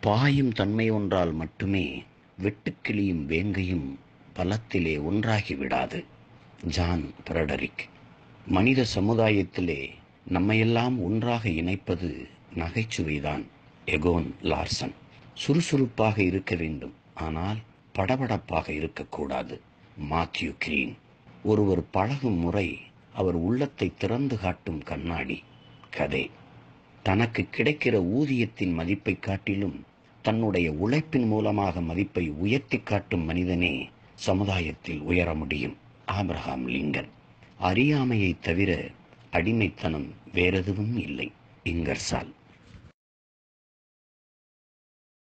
பாயும் தன்மை ஒன்றால் மட்டுமே வெட்டுக்கிளியும் வேங்கையும் பலத்திலே ஒன்றாகி விடாது ஜான் பிரடரிக். மனித சமுதாயத்திலே நம்மையெல்லாம் ஒன்றாக இணைப்பது நகைச்சுவைதான். எகோன் லார்சன். சுறுசுறுப்பாக இருக்க வேண்டும். ஆனால் படபடப்பாக இருக்கக்கூடாது. Matthew Green. ஒருவர் பழகும் முறை அவர் உள்ளத்தை திறந்து காட்டும் கண்ணாடி. கதை. தனக்கு கிடைக்கிற ஊதியத்தின் மதிப்பை காட்டிலும் தன்னுடைய உழைப்பின் மூலமாக மதிப்பை உயர்த்தி காட்டும் மனிதனே சமுதாயத்தில் உயர முடியும். Abraham Lincoln. அறியாமையை தவிர அடிமைத்தனம் வேறெதுவும் இல்லை. இங்கர்சால்.